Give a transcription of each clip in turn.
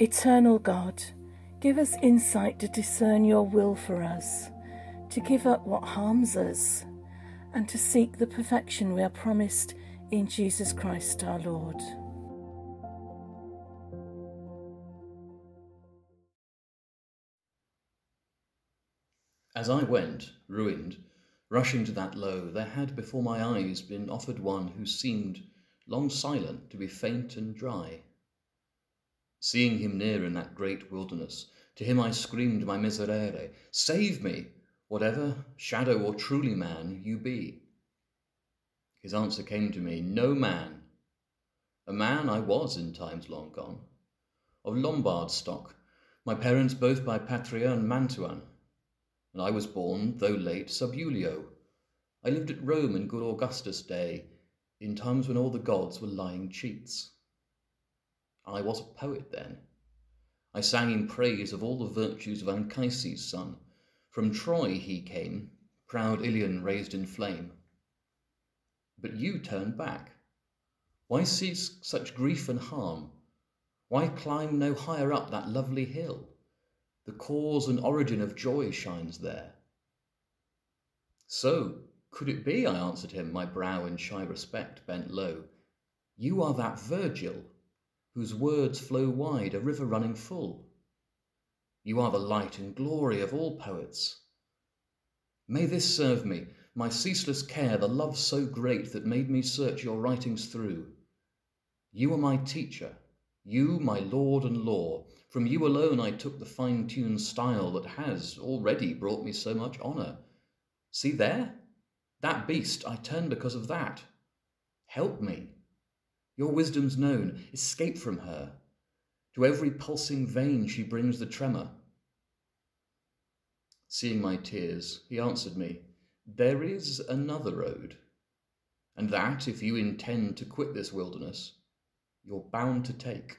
Eternal God, give us insight to discern your will for us, to give up what harms us, and to seek the perfection we are promised in Jesus Christ our Lord. As I went, ruined, rushing to that low, there had before my eyes been offered one who seemed, long silent, to be faint and dry. Seeing him near in that great wilderness, to him I screamed my miserere, Save me, whatever, shadow or truly man, you be. His answer came to me, No man. A man I was in times long gone, of Lombard stock, my parents both by Patria and Mantuan, and I was born, though late, sub Julio. I lived at Rome in good Augustus' day, in times when all the gods were lying cheats. I was a poet then. I sang in praise of all the virtues of Anchises' son. From Troy he came, proud Ilion raised in flame. But you turn back. Why seek such grief and harm? Why climb no higher up that lovely hill? The cause and origin of joy shines there. So, could it be, I answered him, my brow in shy respect bent low, you are that Virgil, whose words flow wide, a river running full. You are the light and glory of all poets. May this serve me, my ceaseless care, the love so great that made me search your writings through. You are my teacher, you my lord and law. From you alone I took the fine tuned style that has already brought me so much honour. See there? That beast I turn because of that. Help me. Your wisdom's known, escape from her. To every pulsing vein she brings the tremor. Seeing my tears, he answered me, There is another road, and that, if you intend to quit this wilderness, you're bound to take.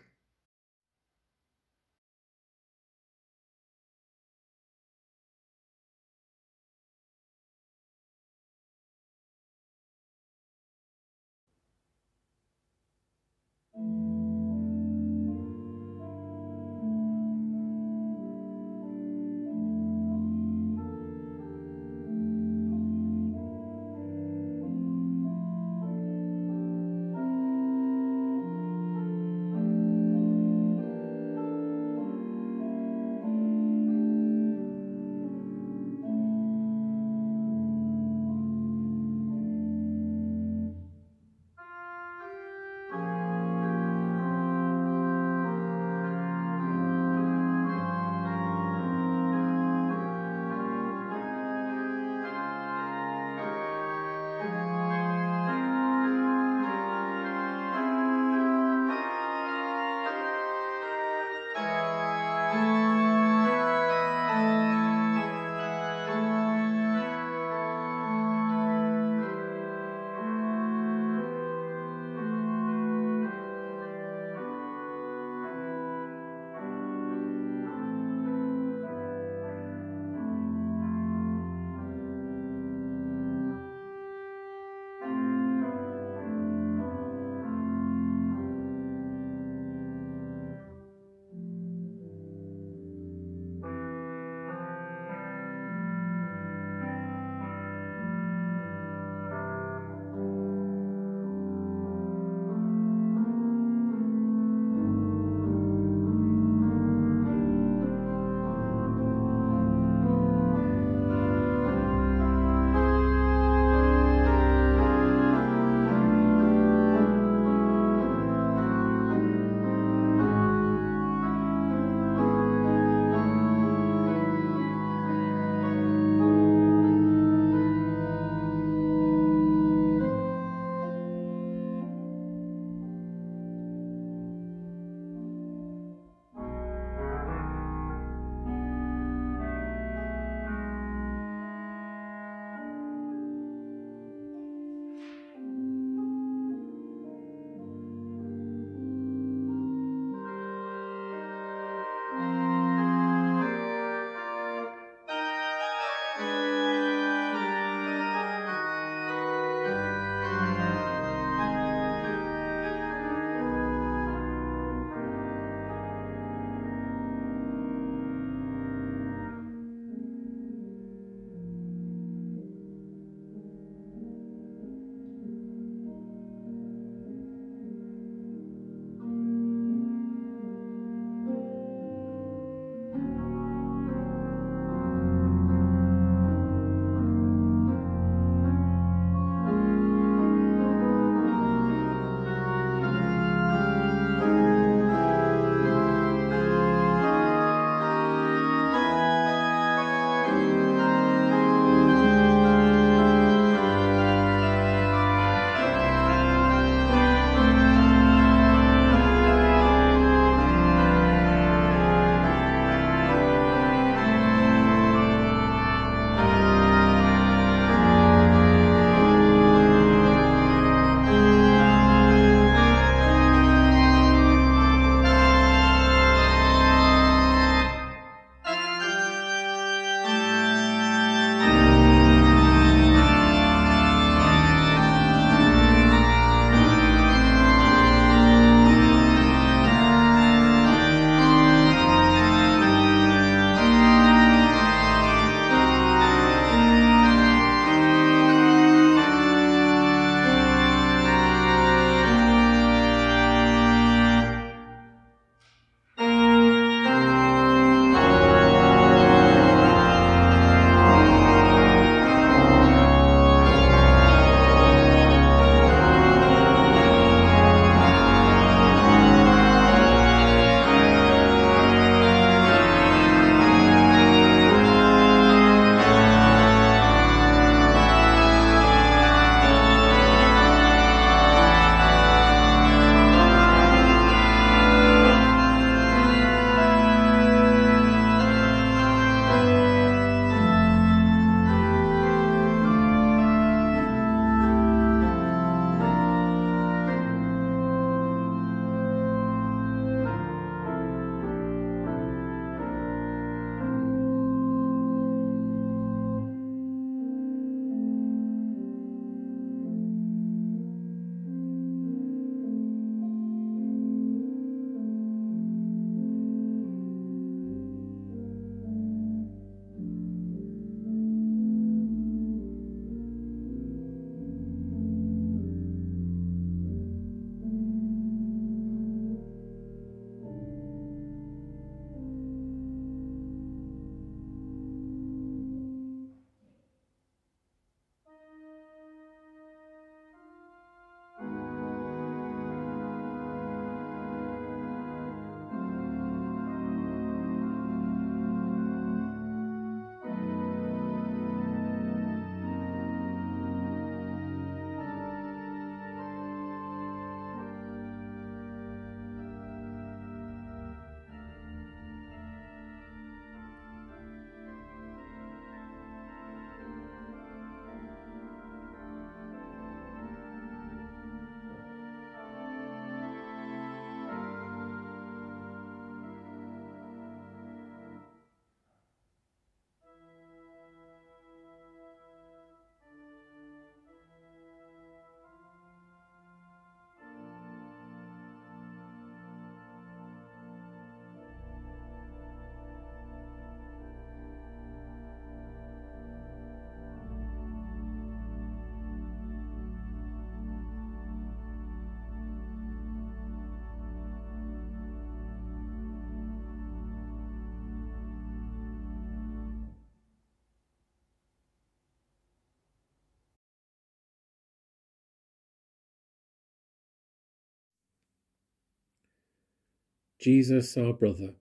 Jesus, our brother,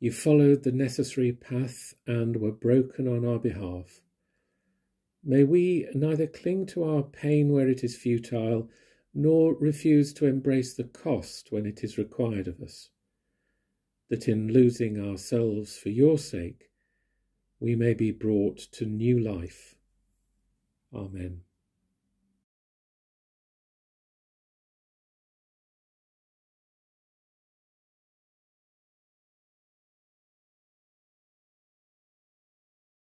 you followed the necessary path and were broken on our behalf. May we neither cling to our pain where it is futile, nor refuse to embrace the cost when it is required of us, that in losing ourselves for your sake, we may be brought to new life. Amen.